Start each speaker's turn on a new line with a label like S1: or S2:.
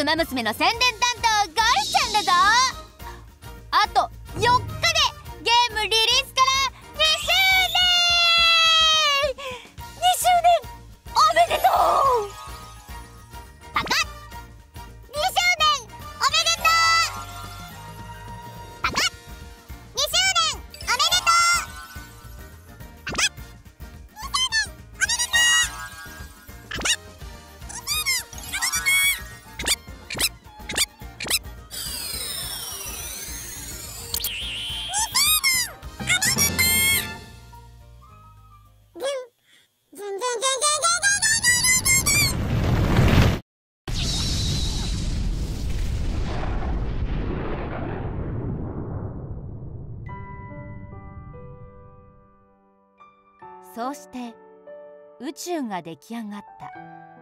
S1: ウマ娘の宣伝そうして宇宙が出来上がった。